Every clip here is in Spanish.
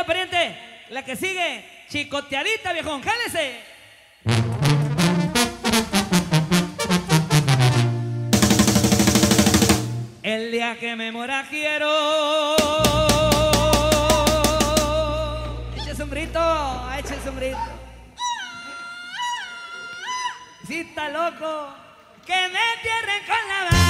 ya, pariente. La que sigue, chicoteadita, viejón, jálese. El día que me muera quiero. Eche sombrito, eche el sombrito. Si está loco, que me entierren con la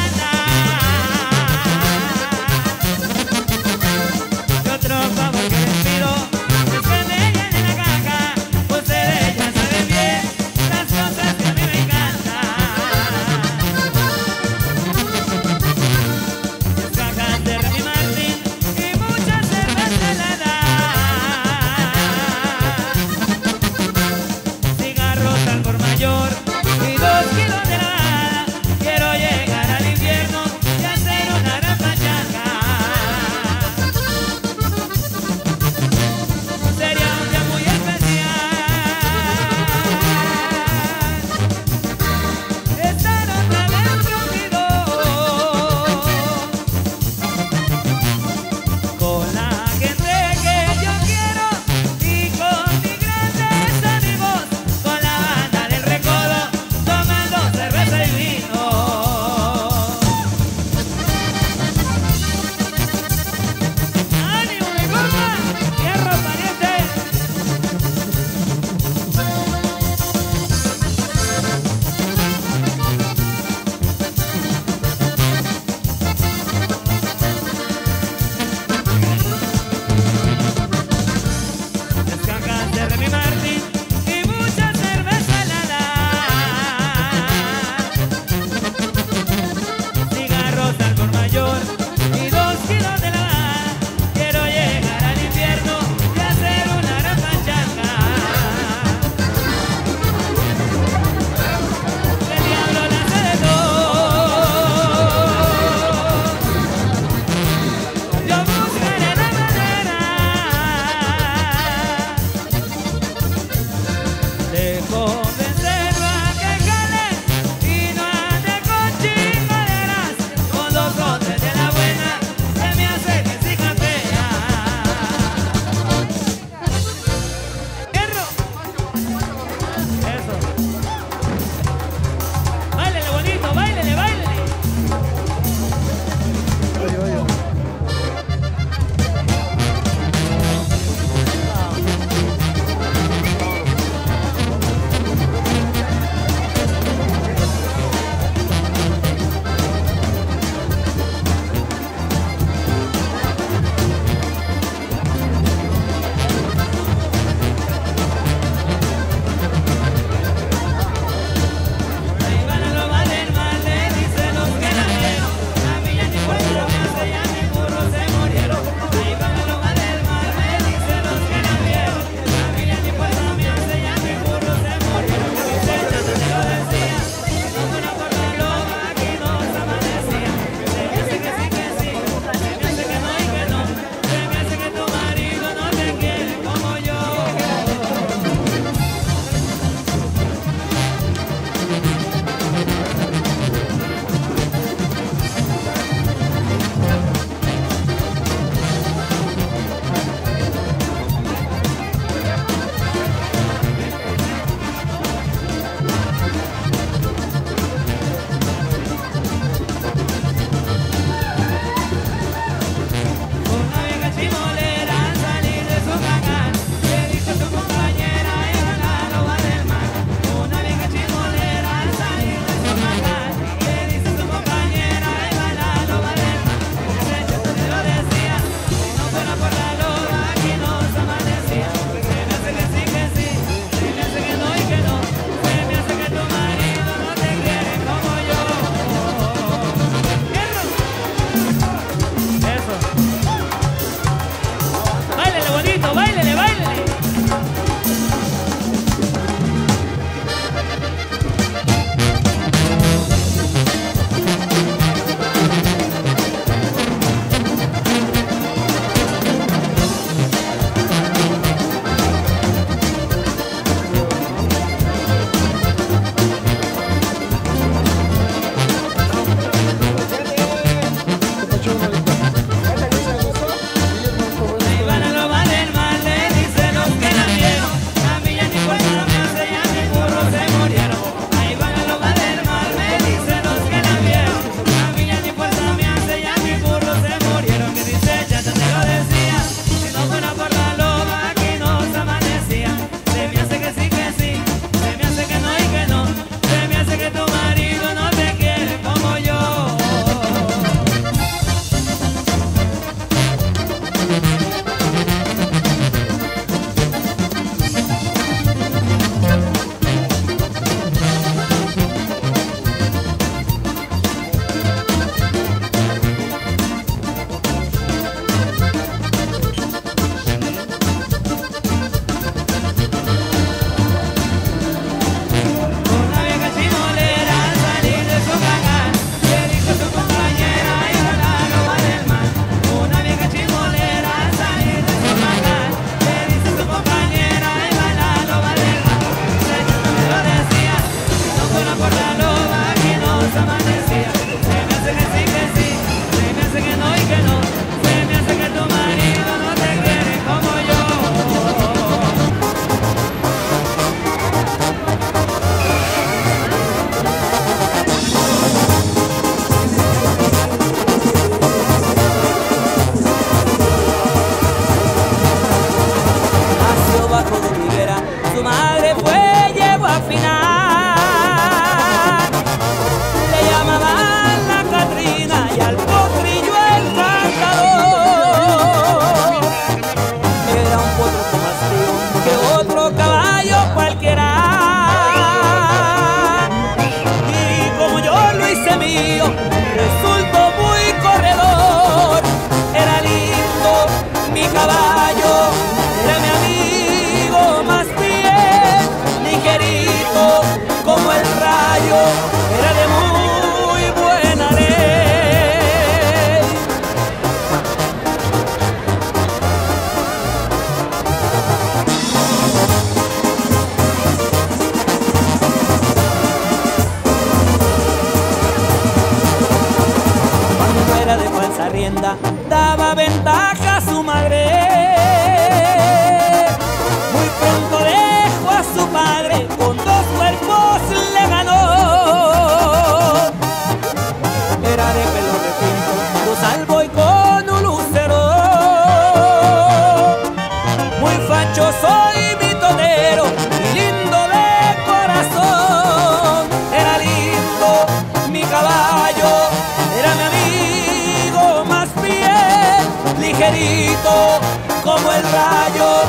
ligerito como el rayo,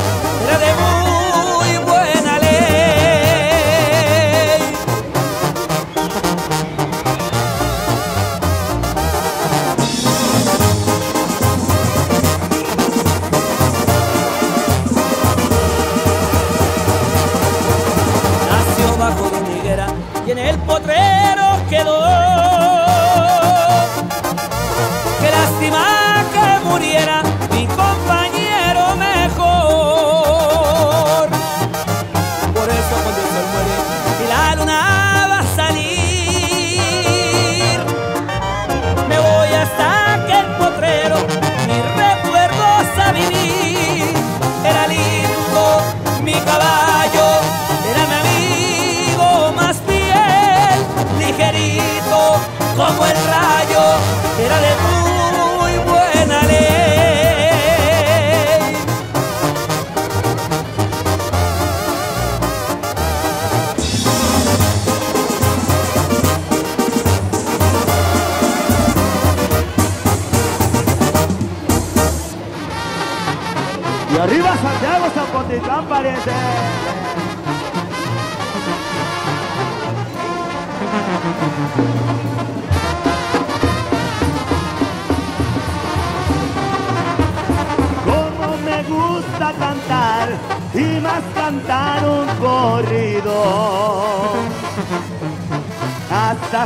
era de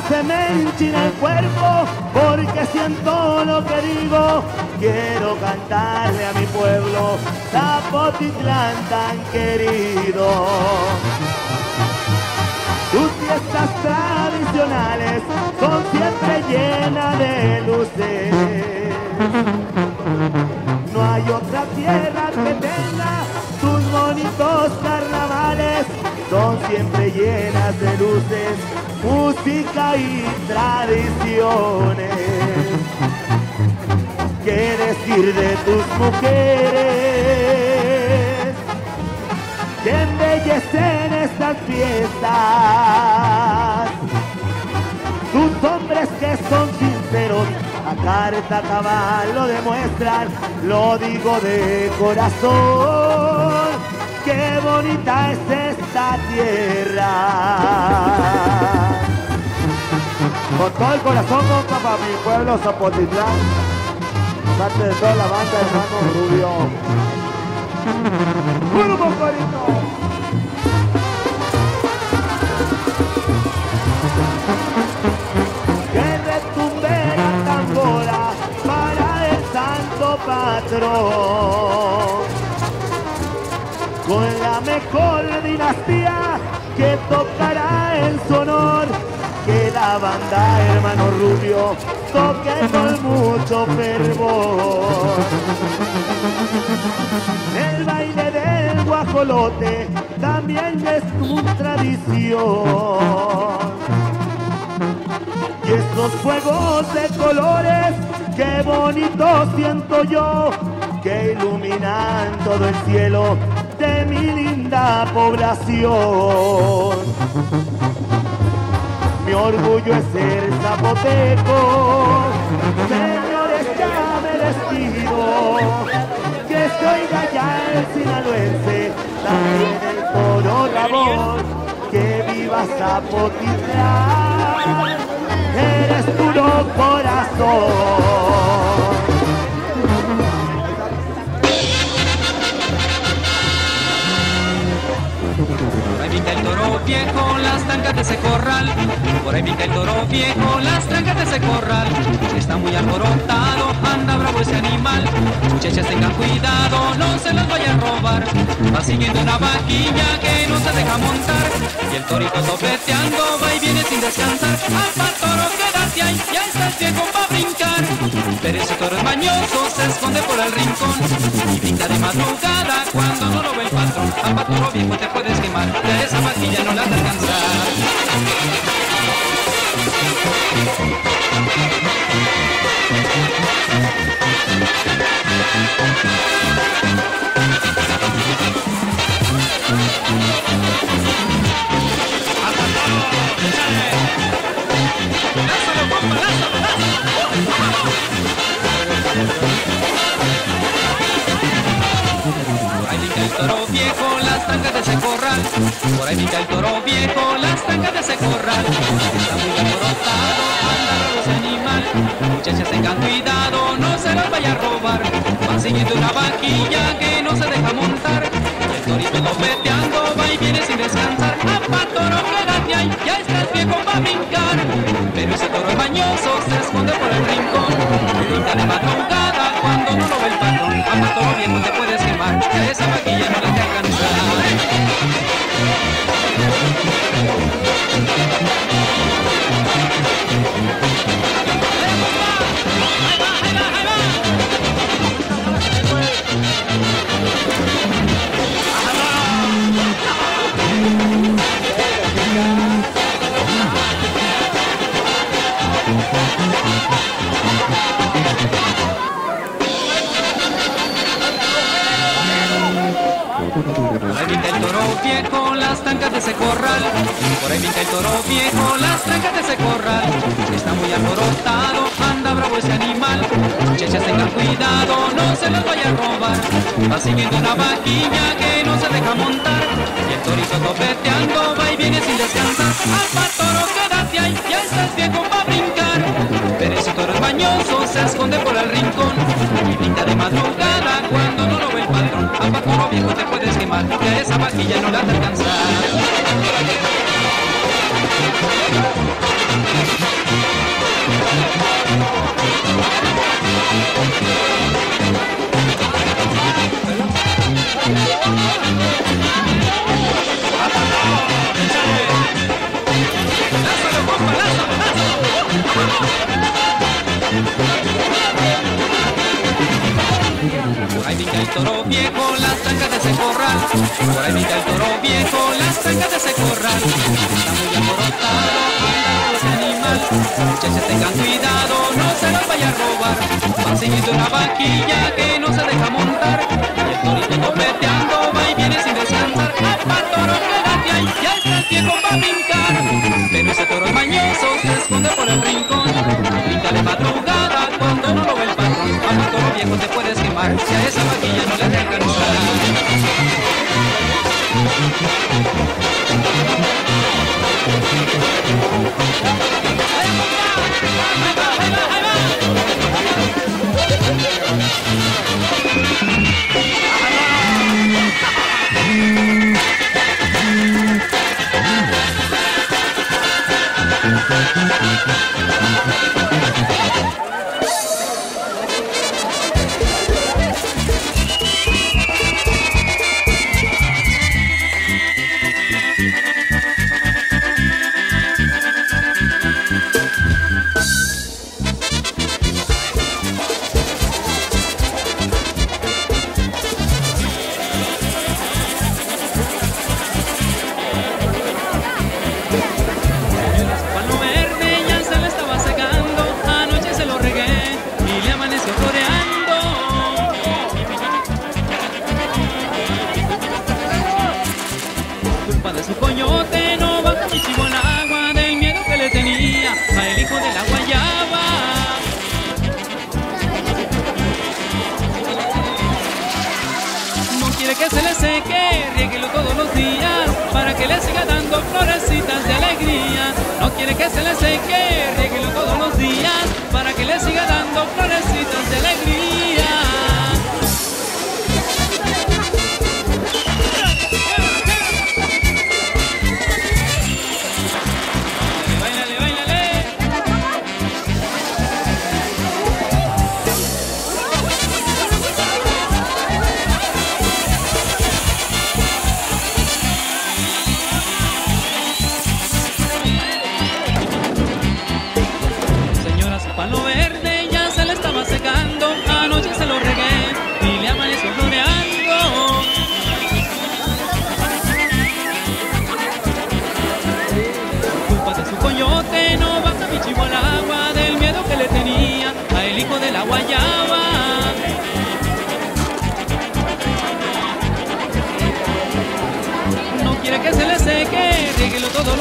se me enchina el cuerpo porque siento lo que digo. Quiero cantarle a mi pueblo, Zapotitlán tan querido. Sus fiestas tradicionales son siempre llenas música y tradiciones. ¿Qué decir de tus mujeres? Que embellecen estas fiestas. Tus hombres que son sinceros, a carta cabal lo demuestran, lo digo de corazón. Qué bonita es esta tierra. Con todo el corazón, compa, para mi pueblo Zapotitlán. Parte de toda la banda, hermano Rubio. ¡Puro el santo patrón. Con la mejor dinastía que tocará honor, que banda hermano Rubio toque con mucho fervor. El baile del guajolote también es tu tradición. Y estos fuegos de colores, qué bonito siento yo, que iluminan todo el cielo de mi linda población. Mi orgullo es ser zapoteco, señores ya me despido, que soy allá el sinaloense, también el toro Ramón, que viva Zapotitlán, eres puro corazón. Trancas de ese corral. Por ahí pica el toro viejo, las trancas de ese corral. Está muy alborotado, anda bravo ese animal. Muchachas tengan cuidado, no se las vaya a robar. Va siguiendo una vaquilla que no se deja montar. Y el torito sopleteando va y viene sin descansar. Alfa toro, quédate ahí, ya estás viejo para brincar. Pero ese toro es mañoso, se esconde por el rincón. Y brinca de madrugada cuando no lo ve el patrón. Alfa toro viejo te puedes quemar, ya esa vaquilla no la has Thank you. Trancas de ese corral. Por ahí brinca el toro viejo, las trancas de ese corral. Está muy alborotado, anda ese animal. Muchachas tengan cuidado, no se las vaya a robar. Van siguiendo una vaquilla que no se deja montar. El torito topeteando va y viene sin descansar. ¡Apa, toro, quédate ahí! Ya estás viejo para brincar. Pero ese toro es mañoso, se esconde por el rincón. Brinca de madrugada cuando no lo ve el ¡Apa, toro viejo, te puedes quemar! Que a esa vaquilla no la te alcanza. Viejo, las trancas de ese corral. Por ahí brinca el toro viejo, las trancas de ese corral. Está muy alborotado, anda bravo ese animal. Muchachas tengan cuidado, no se los vaya a robar. Va siguiendo una vaquilla que no se deja montar. Y el torito topeteando va y viene sin descansar. ¡Alpa toro, quédate ahí! Ya estás viejo para brincar. Se esconde por el rincón. Y de madrugada cuando no lo ve el patrón. ¡Alpa toro viejo, te puedes quemar! Que a esa vaquilla no la te. Toro viejo, las trancas de ese corral. Por ahí el toro viejo, las trancas de ese corral. Está muy ese animal. Tengan cuidado, no se los vaya a robar. Van siguiendo una vaquilla que no se deja montar. Y el torito topeteando va y viene sin descansar. ¡Apa, toro, quédate ahí! Ya está el viejo para brincar. Pero ese toro es mañoso, se esconde por el rincón. Brinca de madrugada cuando no lo ve el patrón. ¡Apa, toro viejo, te puedes quemar! Si a esa vaquilla no le deja alcanzar. Palo No quiere que se le seque, rieguelo todos los días para que le siga dando florecitas de alegría.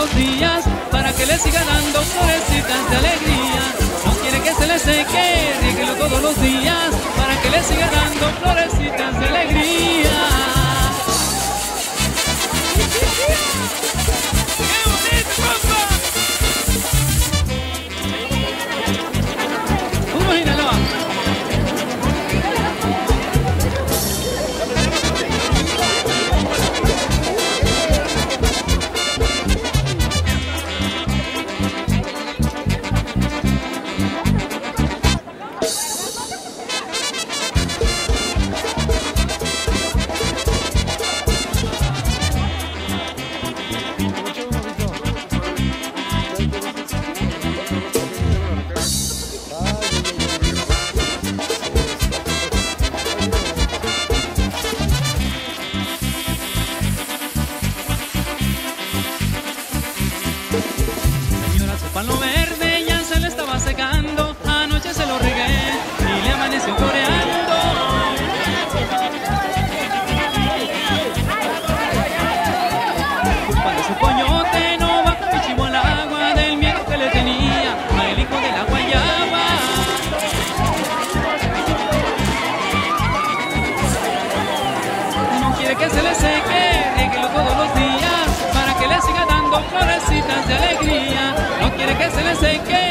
Los días para que le siga dando florecitas de alegría. No quiere que se le seque, rieguelo todos los días para que le siga dando florecitas de alegría. de vez en que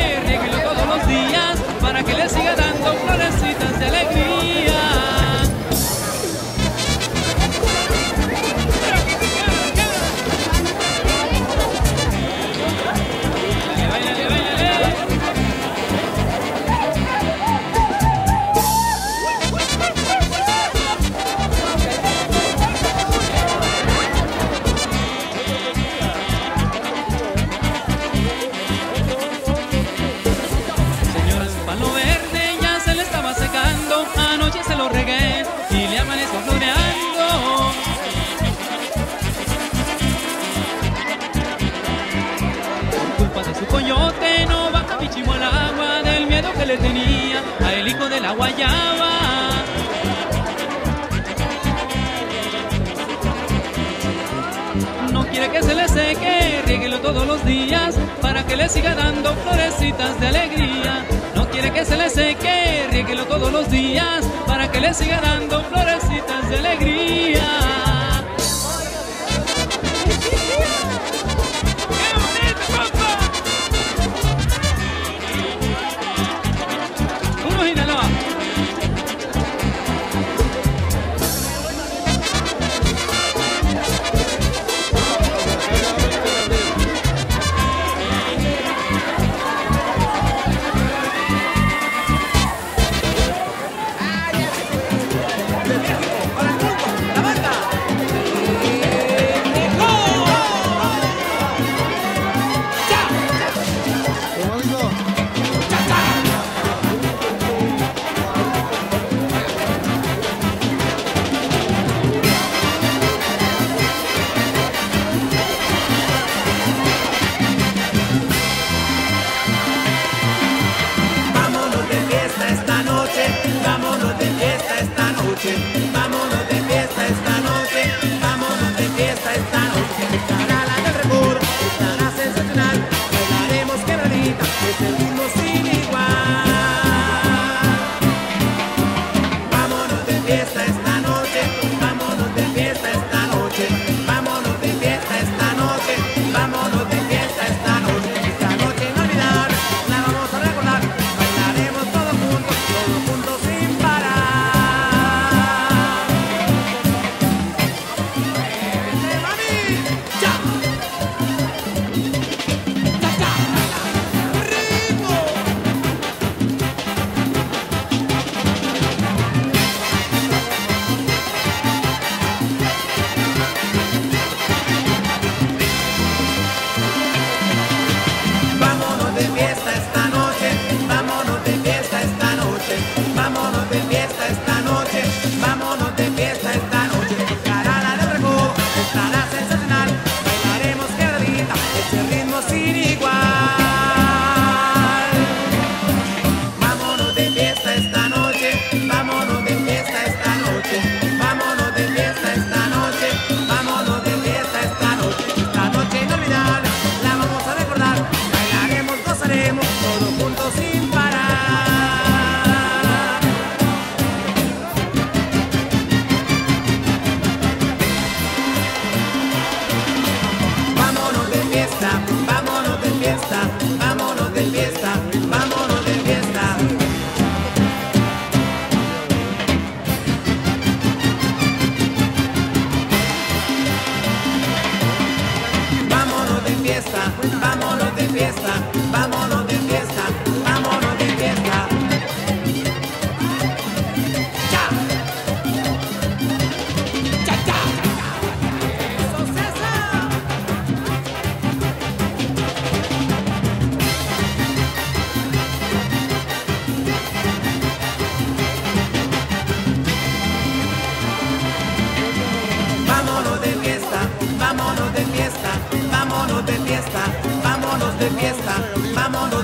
guayaba. No quiere que se le seque, rieguelo todos los días para que le siga dando florecitas de alegría. No quiere que se le seque, rieguelo todos los días para que le siga dando florecitas de alegría.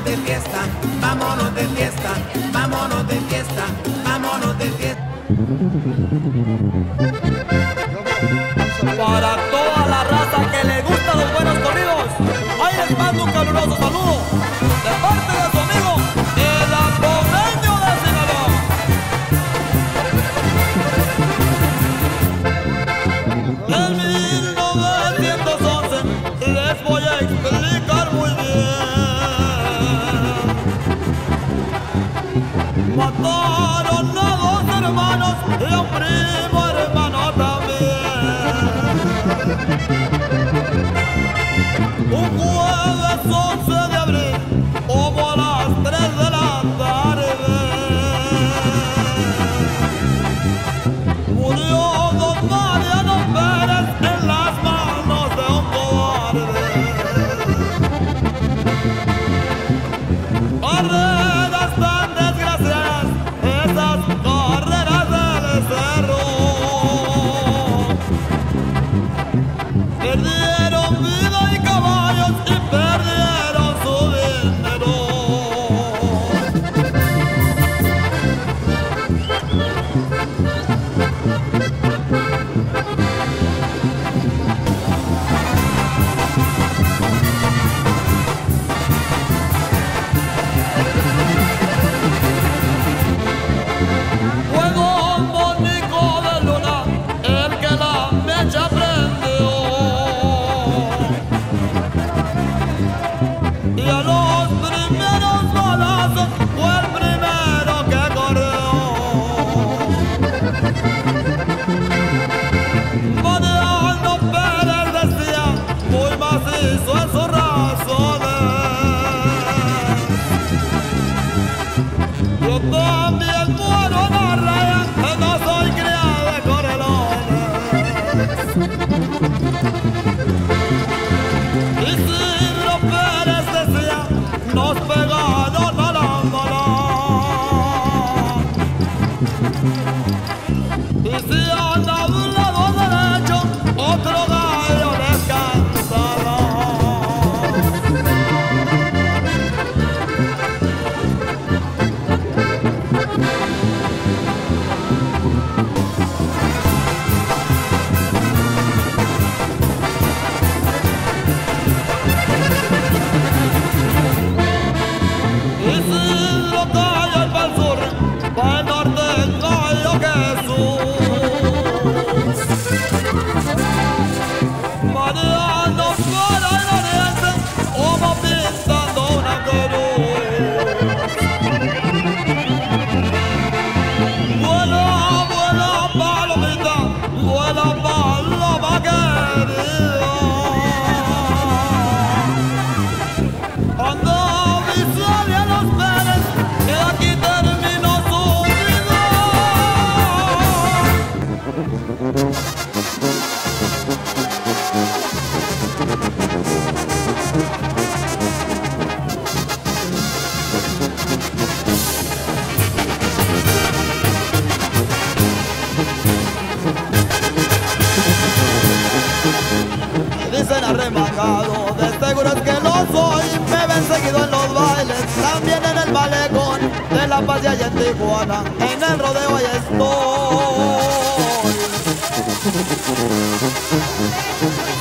de fiesta, vámonos de fiesta, vámonos de fiesta, vámonos de fiesta. Un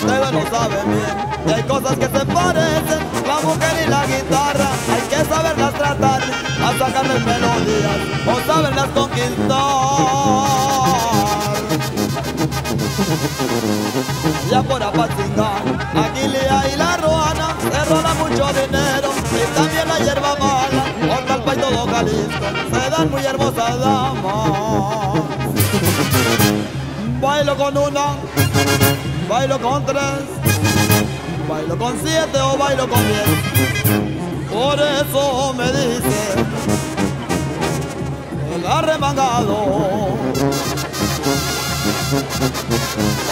Ustedes lo saben bien, que hay cosas que se parecen, la mujer y la guitarra, hay que saberlas tratar, a sacarles melodías o saberlas conquistar. Ya por Apatzingán, Aguilía y la Ruana se rola mucho dinero y también la hierba mala, Otalpa y todo Jalisco se dan muy hermosas damas. Bailo con una, bailo con tres, bailo con siete o bailo con diez. Por eso me dice el arremangado.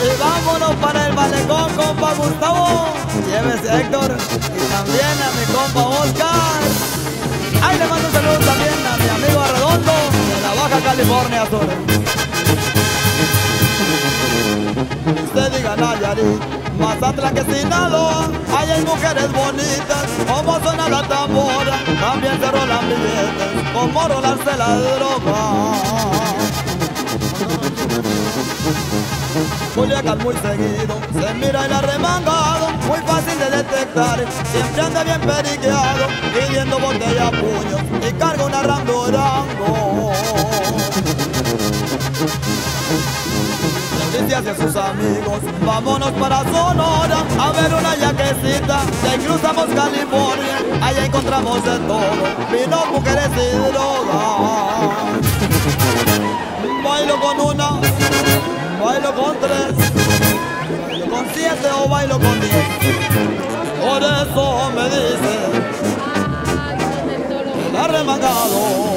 Y vámonos para el malecón, compa Gustavo. Llévese Héctor y también a mi compa Oscar. Ahí le mando un saludo también a mi amigo Arredondo de la Baja California Sur. Mazatlán que Sinaloa, ahí hay mujeres bonitas, como suena la tambora, también se rolan billetes, como rolarse la droga. Culiacán muy seguido, se mira el arremangado, muy fácil de detectar, siempre anda bien periqueado, pidiendo botella a puños y carga una randurango. caricias de sus amigos. Vámonos para Sonora a ver una yaquecita. De ahí cruzamos California, allá encontramos de todo. Vino, mujeres y drogas. Bailo con una, bailo con tres, bailo con siete o bailo con diez. Por eso me dice, está remangado.